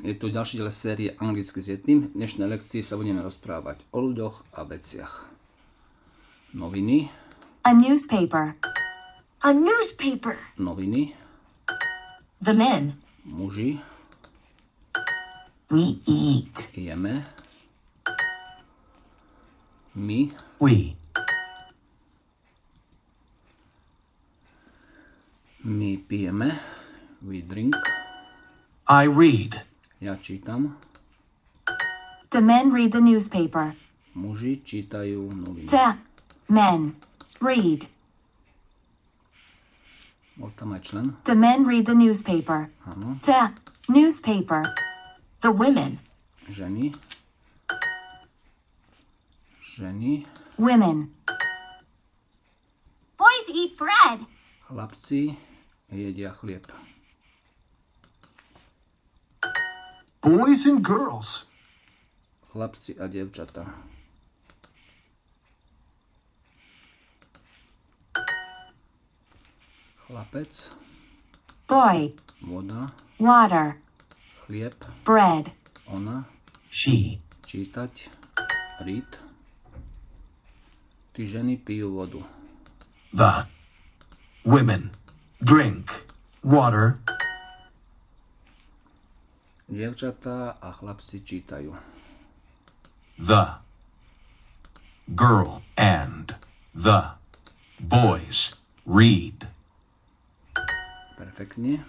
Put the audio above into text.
Je tu ďalší diel série Anglicky s Yetim. V dnešnej lekcii sa budeme rozprávať o ľuďoch a veciach. Noviny, A newspaper. A newspaper. noviny, The men. muži, We eat. jeme, my, We. my pijeme, we drink, I read. Ja čítam, The men read the newspaper. muži čítajú noviny. The men read. Bol tam aj člen, The men read the newspaper. áno, The newspaper. The women. ženy, ženy, Women. Boys eat bread. chlapci jedia chlieb. Boys and girls. Chlapci a dievčatá. Chlapec, Boy. voda, Water. chlieb, Bread. ona, She. čítať, read. Tí ženy pijú vodu. The. Women. Drink. Water. Dievčatá a chlapci čítajú. The. Girl and the boys read. Perfektne.